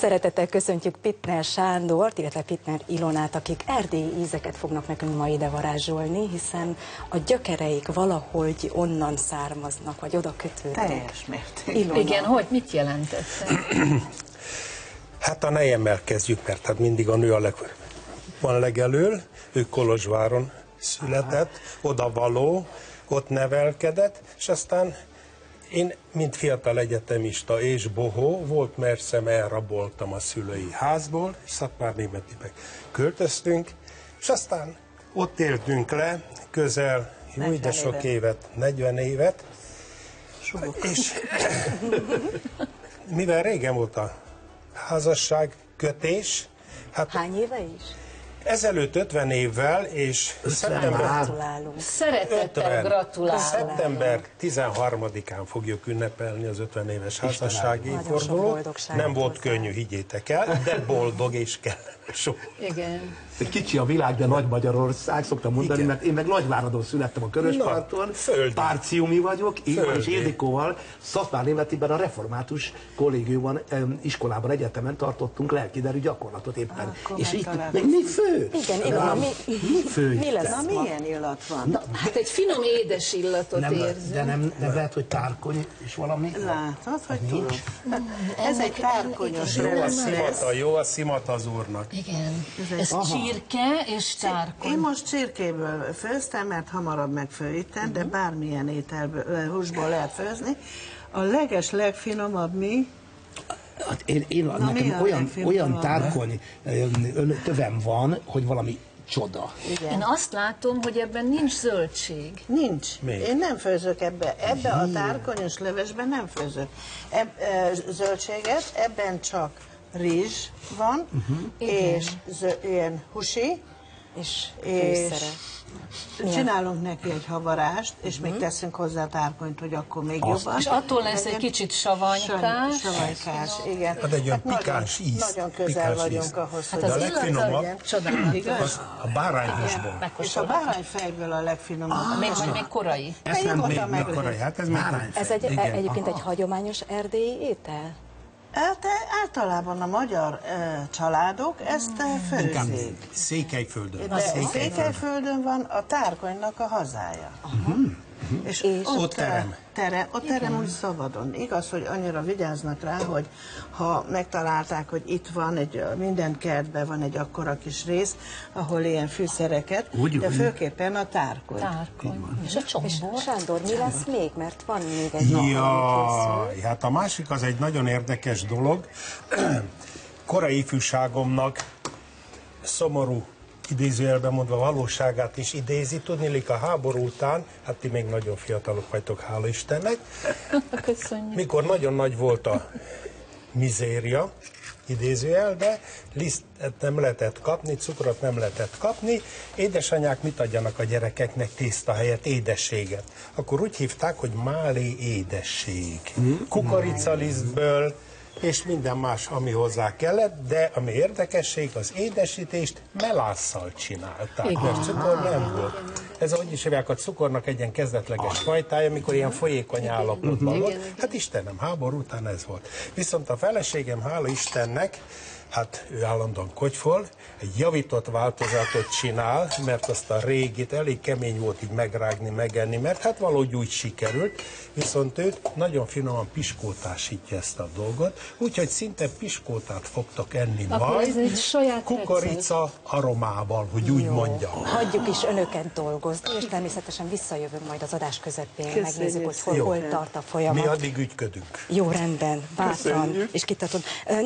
Szeretettel köszöntjük Pitner Sándort, illetve Pitner Ilonát, akik erdélyi ízeket fognak nekünk ma ide varázsolni, hiszen a gyökereik valahogy onnan származnak, vagy oda kötődnek. Teljes mértékben. Ilona. Igen, hogy mit jelentett? Hát a nejemmel kezdjük, mert hát mindig a nő a leg, van legelől, ő Kolozsváron született, oda való, ott nevelkedett, és aztán én, mint fiatal egyetemista és bohó, volt merszem, elraboltam a szülői házból, és Szatmár-Németibe költöztünk, és aztán ott éltünk le, közel, jó, 40 de sok évet. évet, 40 évet, és mivel régen volt a házasság, kötés, hát Hány éve is? Ezelőtt 50 évvel, és szeptember, Gratulálunk. Szeretettel 50. gratulálok. szeptember 13-án fogjuk ünnepelni az 50 éves házassági fordulót. Nem volt hozzá. könnyű, higgyétek el, de boldog és kellemes. Igen. Kicsi a világ, de nagy Magyarország, szoktam mondani, Igen. mert én meg Nagyváradon születtem a Körösparton, párciumi vagyok, Iva és Földi. Ildikóval Szatmár Németiben a református kollégiumban, iskolában, egyetemen tartottunk lelkiderű gyakorlatot éppen. Akkor és itt még mi Igen, Ilona, mi, mi mi lesz Na milyen illat van? Na, Hát egy finom édes illatot nem, érzem. de nem, nem lehet, hogy tárkony és valami? Látod, hogy Nincs. tudom. Ez egy tárkonyos Jó a szimata, jó a szimata az úrnak. Igen. Ez egy- Ez csirke és Én tárkony. most csirkéből főztem, mert hamarabb megfőítem, de bármilyen ételből, húsból lehet főzni. A leges, legfinomabb mi? Hát én, én mi nekem a olyan, olyan tárkony tövem van, hogy valami csoda. Igen. Én azt látom, hogy ebben nincs zöldség. Nincs. Még. Én nem főzök ebbe. Ebbe a tárkonyos levesben nem főzök. Eb, e, zöldséget, ebben csak rizs van, és zö, ilyen husi, És és fűszere. csinálunk neki egy havarást, és még teszünk hozzá tárkonyt, hogy akkor még jobban. És attól lesz egy kicsit savanykás. Savanykás, igen. Ad egy olyan nagyon- pikáns íz. Nagyon közel pikáns vagyunk íz. ahhoz, Hát hogy De a az illata legfinomabb-. Igaz? A bárányhúsból. És a bárányfejből a legfinomabb. Még, vagy még korai. Ez nem még lehet. hát ez nem. Ez egy, egyébként egy hagyományos erdélyi étel? Hát általában a magyar e, családok ezt e, Inkább főzik. Székelyföldön. De Székelyföldön van a tárkonynak a hazája. És, És ott terem. Terem, ott terem úgy szabadon. Igaz, hogy annyira vigyáznak rá, hogy ha megtalálták, hogy itt van egy, minden kertben van egy akkora kis rész, ahol ilyen fűszereket, Úgy, de főképpen a tárkony. Tárkony. És a És csombor. Sándor, mi lesz még? Mert van még egy. Ja, hát a másik az egy nagyon érdekes dolog. Korai ifjúságomnak szomorú idézőjelben mondva valóságát is idézi. Tudnilik a háború után, hát ti még nagyon fiatalok vagytok, hála Istennek, Köszönjük. mikor nagyon nagy volt a mizéria, idézőjelbe, lisztet nem lehetett kapni, cukrot nem lehetett kapni, édesanyák mit adjanak a gyerekeknek tészta helyett édességet? Akkor úgy hívták, hogy málé édesség. Kukoricalisztből, és minden más, ami hozzá kellett, de ami érdekesség, az édesítést melásszal csinálták, Igen. mert cukor nem volt. Ez ahogy is hívják, a cukornak egy ilyen kezdetleges fajtája, amikor ilyen folyékony állapotban volt. Hát Istenem, háború után ez volt. Viszont a feleségem, hála Istennek, hát ő állandóan kogyfol, egy javított változatot csinál, mert azt a régit elég kemény volt így megrágni, megenni, mert hát valahogy úgy sikerült, viszont ő nagyon finoman piskótásítja ezt a dolgot, úgyhogy szinte piskótát fogtok enni Akkor majd, ez egy saját kukorica aromával, hogy úgy mondjam. Hagyjuk is önöket dolgozni, és természetesen visszajövünk majd az adás közepén, Köszönjük megnézzük, hogy hol, hol tart a Mi folyamat. addig ügyködünk. Jó, rendben, bátran, és kitartod. Ö,